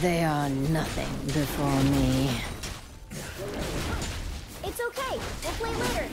They are nothing before me. It's okay. We'll play later.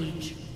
Rampage.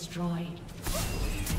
Destroyed.